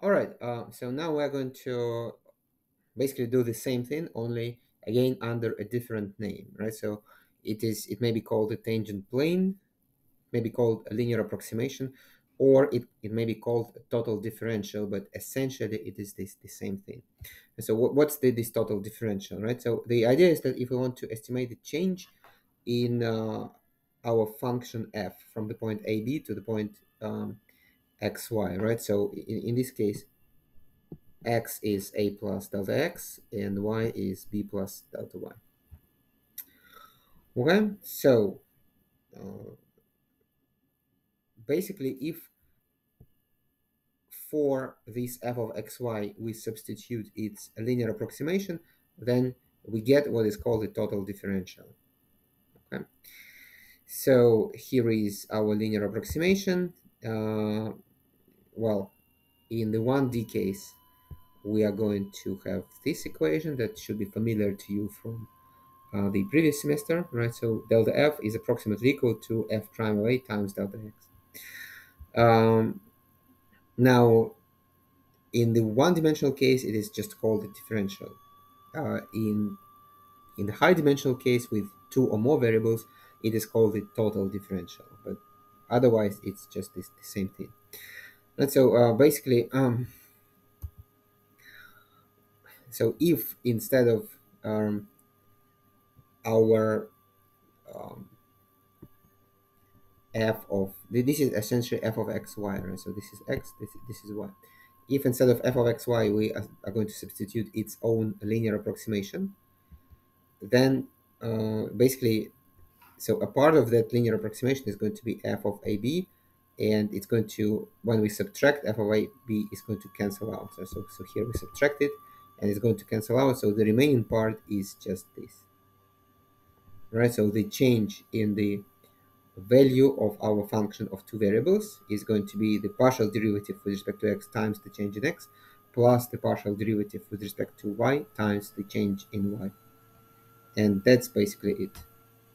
All right, uh, so now we're going to basically do the same thing, only again under a different name, right? So it is it may be called a tangent plane, may be called a linear approximation, or it, it may be called a total differential, but essentially it is this the same thing. And so what, what's the, this total differential, right? So the idea is that if we want to estimate the change in uh, our function f from the point AB to the point um, xy, right? So in, in this case, x is a plus delta x and y is b plus delta y. Okay, so uh, basically if for this f of xy we substitute its linear approximation, then we get what is called the total differential. Okay, so here is our linear approximation. Uh, well, in the 1D case, we are going to have this equation that should be familiar to you from uh, the previous semester, right? So delta f is approximately equal to f prime of a times delta x. Um, now, in the one-dimensional case, it is just called a differential. Uh, in in the high-dimensional case with two or more variables, it is called the total differential. But otherwise, it's just this, the same thing. And so uh, basically, um, so if instead of um, our um, f of this is essentially f of x y right? So this is x this, this is y. If instead of f of x y we are, going to substitute its own linear approximation then uh, basically so a part of that linear approximation is going to be f of ab and it's going to when we subtract f of ab is going to cancel out. So, so here we subtract it and it's going to cancel out. So the remaining part is just this. Right so the change in the value of our function of two variables is going to be the partial derivative with respect to x times the change in x plus the partial derivative with respect to y times the change in y. And that's basically it.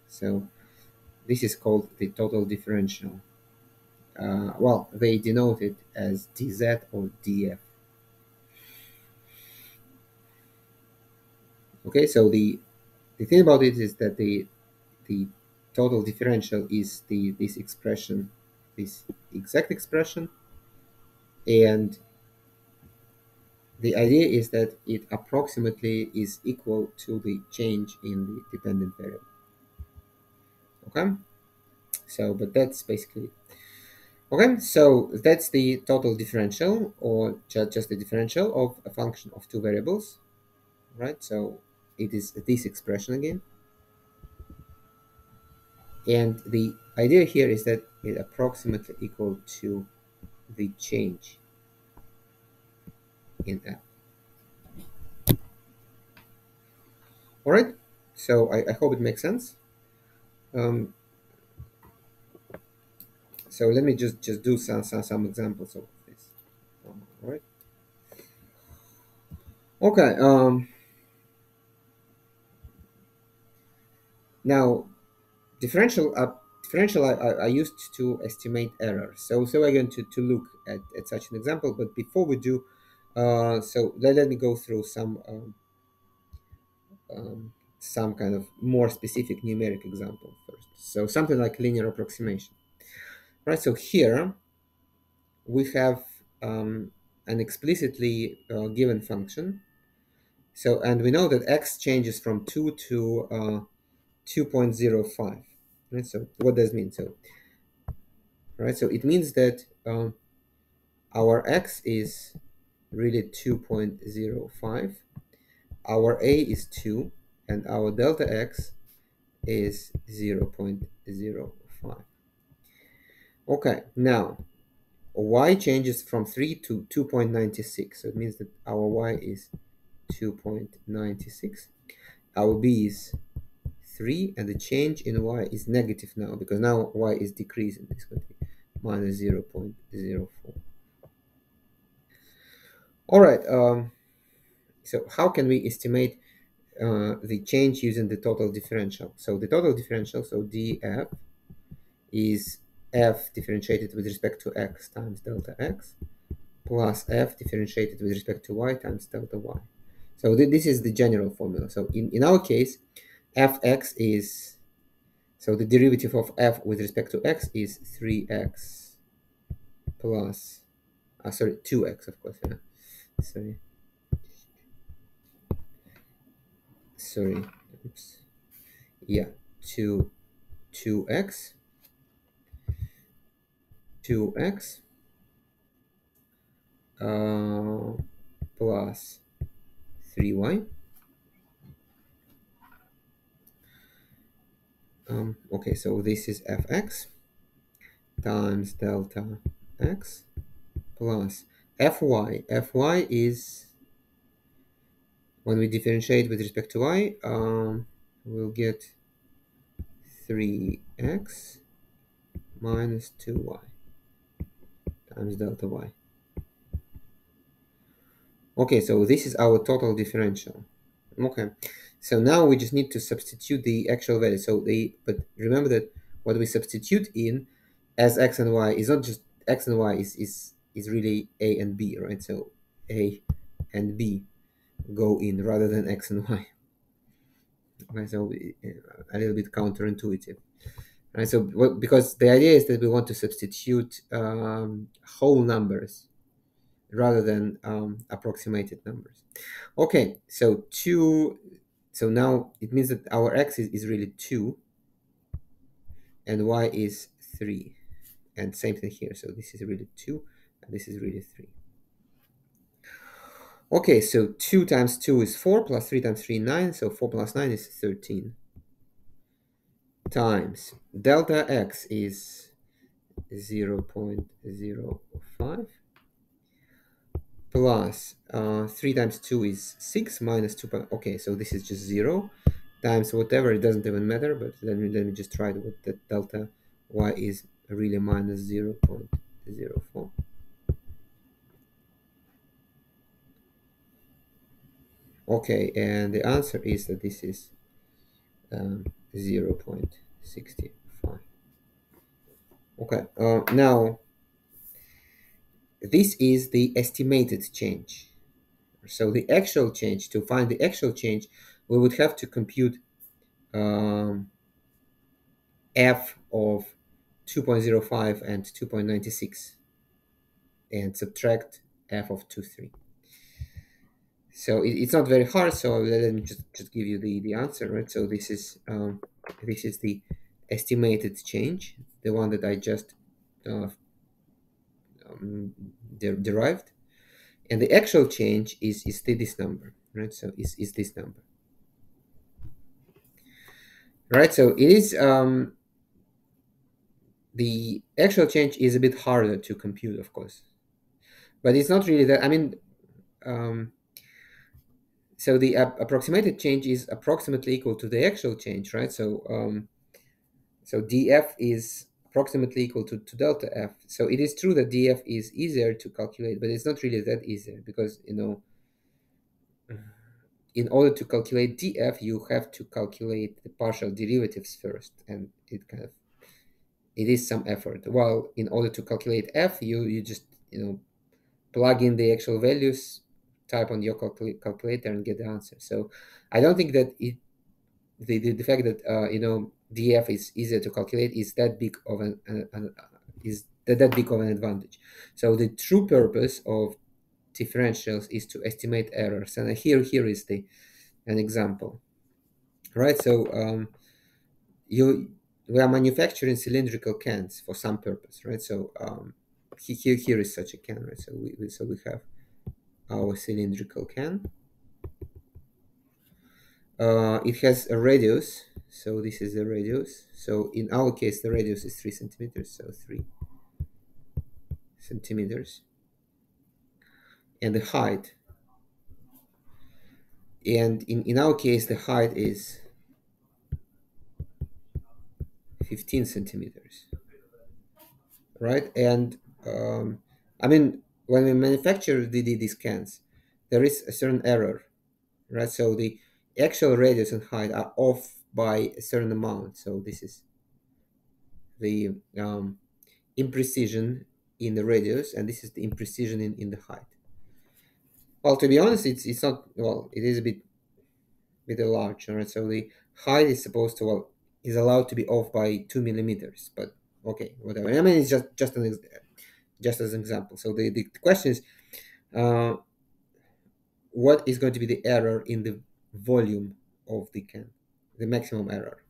So this is called the total differential uh, well they denote it as dz or df okay so the the thing about it is that the the total differential is the this expression this exact expression. And the idea is that it approximately is equal to the change in the dependent variable. Okay? So but that's basically okay so that's the total differential or just, just the differential of a function of two variables. Right so it is this expression again. And the idea here is that it approximately equal to the change in f all right so i, I hope it makes sense. Um, so let me just just do some some, some examples of this. All right. Okay um now differential uh, differential I, I, used to estimate error so so we're going to, to look at, at such an example but before we do uh, so let, let me go through some um, um, some kind of more specific numeric example first. So something like linear approximation right so here we have um, an explicitly uh, given function. So and we know that x changes from 2 to uh, 2.05 right? So what does mean? So right so it means that um, our x is really 2.05 our a is 2 and our delta x is 0.05 okay now y changes from 3 to 2.96 so it means that our y is 2.96 our b is 3 and the change in y is negative now because now y is decreasing. It's going to be minus 0 0.04 all right um, so how can we estimate uh, the change using the total differential? So the total differential so df is f differentiated with respect to x times delta x plus f differentiated with respect to y times delta y. So th this is the general formula. So in, in our case, fx is, so the derivative of f with respect to x is 3x plus, uh, sorry, 2x, of course, yeah. Sorry. Sorry, oops. Yeah, 2, 2x, 2x, uh, plus 3y. Um, okay, so this is fx times delta x plus fy. fy is, when we differentiate with respect to y, um, we'll get 3x minus 2y times delta y. Okay, so this is our total differential. Okay, so now we just need to substitute the actual value. So the but remember that what we substitute in as x and y is not just x and y is is is really a and b, right? So a and b go in rather than x and y. Okay, so eh, a little bit counterintuitive, right? So because the idea is that we want to substitute um, whole numbers rather than um, approximated numbers. Okay, so 2, so now it means that our x is, is really 2 and y is 3. And same thing here, so this is really 2 and this is really 3. Okay, so 2 times 2 is 4, plus 3 times 3, 9, so 4 plus 9 is 13. Times delta x is 0 0.05 plus uh, 3 times 2 is 6 minus 2 okay so this is just 0 times whatever it doesn't even matter but let me let me just try it. what the delta y is really minus 0 0.04 okay and the answer is that this is um, 0 0.65 okay uh, now this is the estimated change. So the actual change, to find the actual change, we would have to compute um, f of 2.05 and 2.96 and subtract f of 2.3. So it, it's not very hard, so let me just, just give you the, the answer, right? So this is um, this is the estimated change, the one that I just uh, um, de derived. And the actual change is is this number right? So is, is this number. Right so it is um, the actual change is a bit harder to compute of course. But it's not really that i mean um, so the approximated change is approximately equal to the actual change right so um, so df is approximately equal to, to delta f. So it is true that df is easier to calculate, but it's not really that easier because, you know, in order to calculate df, you have to calculate the partial derivatives first, and it kind of, it is some effort. While in order to calculate f, you, you just, you know, plug in the actual values, type on your calcul calculator and get the answer. So I don't think that it, the, the, the fact that, uh, you know, df is easier to calculate is that big of an, an, an is that, that big of an advantage. So the true purpose of differentials is to estimate errors, and here here is the an example, right? So um, you we are manufacturing cylindrical cans for some purpose, right? So um, here here is such a can, right? So we, we so we have our cylindrical can. Uh, it has a radius so this is the radius. So in our case the radius is three centimeters so three centimeters. And the height. And in, in our case the height is 15 centimeters. Right? And um, I mean when we manufacture the, the, these cans there is a certain error right so the actual radius and height are off by a certain amount. So this is the um, imprecision in the radius, and this is the imprecision in, in the height. Well, to be honest, it's it's not well. It is a bit bit large, right? So the height is supposed to well is allowed to be off by two millimeters, but okay, whatever. I mean, it's just just an just as an example. So the the question is, uh, what is going to be the error in the volume of the can, the maximum error?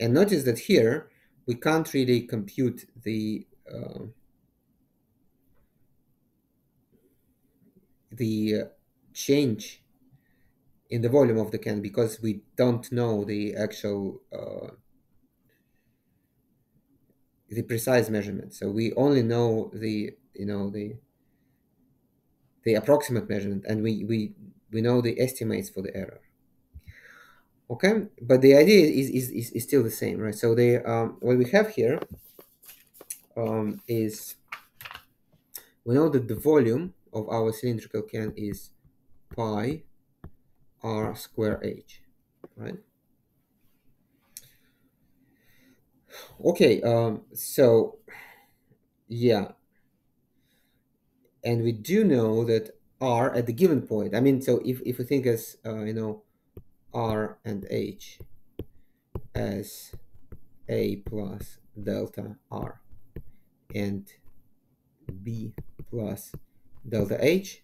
And notice that here we can't really compute the uh, the uh, change in the volume of the can because we don't know the actual uh, the precise measurement. So we only know the you know the the approximate measurement, and we we we know the estimates for the error. Okay, but the idea is is, is, is still the same, right? So the um, what we have here um, is we know that the volume of our cylindrical can is pi r square h, right? Okay, um, so yeah, and we do know that r at the given point. I mean, so if if we think as uh, you know r and h as a plus delta r and b plus delta h.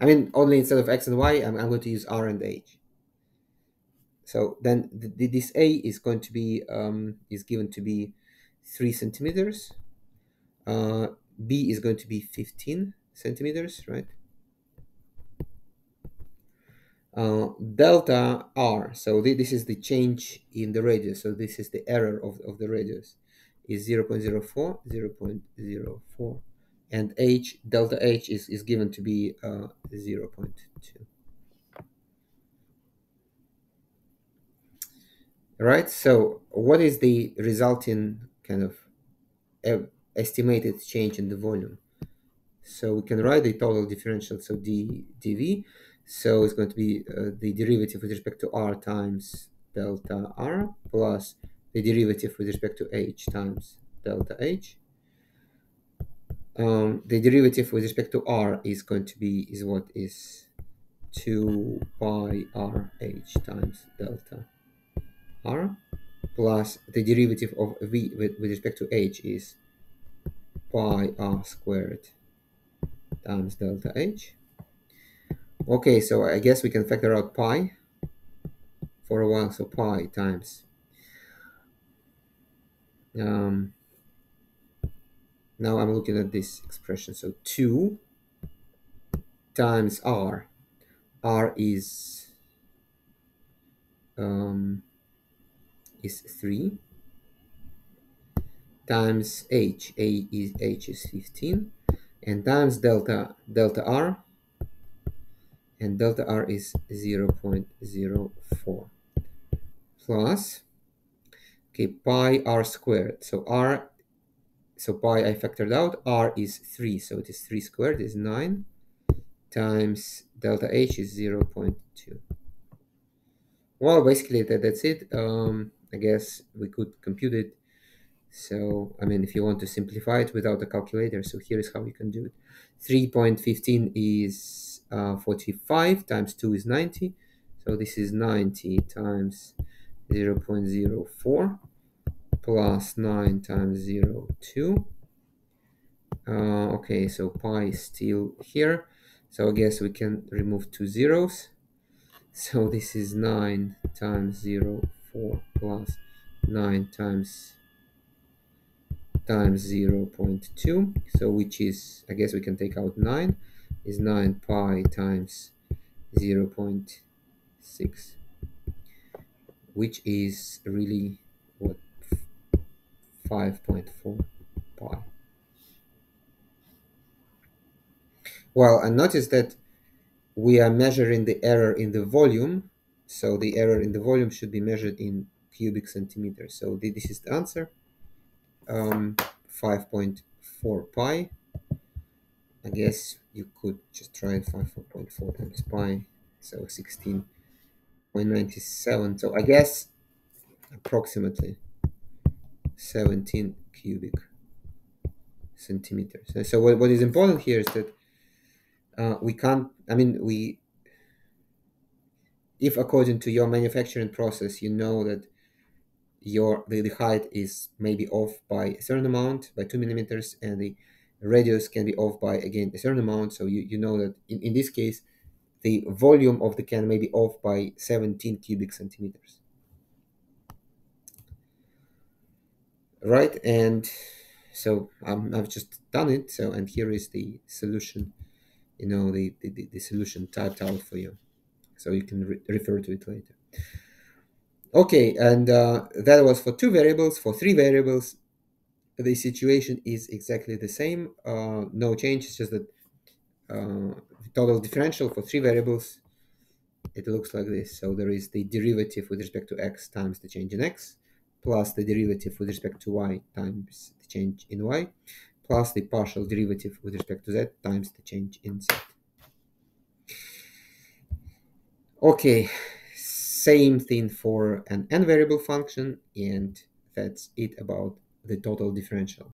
I mean, only instead of x and y, I'm, I'm going to use r and h. So then the, this a is going to be, um, is given to be 3 centimeters. Uh, b is going to be 15 centimeters, right? Uh, delta r, so th this is the change in the radius, so this is the error of, of the radius, is 0 0.04, 0 0.04 and h delta h is, is given to be uh, 0 0.2 right? So what is the resulting kind of estimated change in the volume? So we can write the total differential so d dv. So it's going to be uh, the derivative with respect to r times delta r plus the derivative with respect to h times delta h. Um, the derivative with respect to r is going to be is what is 2 pi r h times delta r plus the derivative of v with, with respect to h is pi r squared times delta h okay so i guess we can factor out pi for a while so pi times um, now I'm looking at this expression. So 2 times r. r is um, is 3 times h. a is h is 15 and times delta delta r and delta r is 0 0.04 plus okay pi r squared so r so pi I factored out, r is 3, so it is 3 squared is 9 times delta h is 0 0.2. Well, basically that, that's it. Um, I guess we could compute it. So, I mean, if you want to simplify it without a calculator, so here is how you can do it. 3.15 is uh, 45 times 2 is 90. So this is 90 times 0 0.04 plus 9 times 0, 2. Uh, okay, so pi is still here. So I guess we can remove two zeros. So this is 9 times 0, 4 plus 9 times times 0 0.2. So which is, I guess we can take out 9, is 9 pi times 0 0.6, which is really what 5.4 pi. Well, and notice that we are measuring the error in the volume. So the error in the volume should be measured in cubic centimeters. So this is the answer. Um, 5.4 pi. I guess you could just try 5.4 times pi. So 16.97. So I guess approximately 17 cubic centimeters. So, so what, what is important here is that uh, we can't, I mean, we, if according to your manufacturing process, you know that your the, the height is maybe off by a certain amount, by two millimeters, and the radius can be off by again a certain amount. So you, you know that in, in this case, the volume of the can may be off by 17 cubic centimeters. Right, and so I've just done it. So and here is the solution, you know, the, the, the solution typed out for you. So you can re refer to it later. Okay, and uh, that was for two variables. For three variables, the situation is exactly the same. Uh, no change. It's just that uh, the total differential for three variables, it looks like this. So there is the derivative with respect to x times the change in x, plus the derivative with respect to y times the change in y, plus the partial derivative with respect to z times the change in z. Okay, same thing for an n variable function, and that's it about the total differential.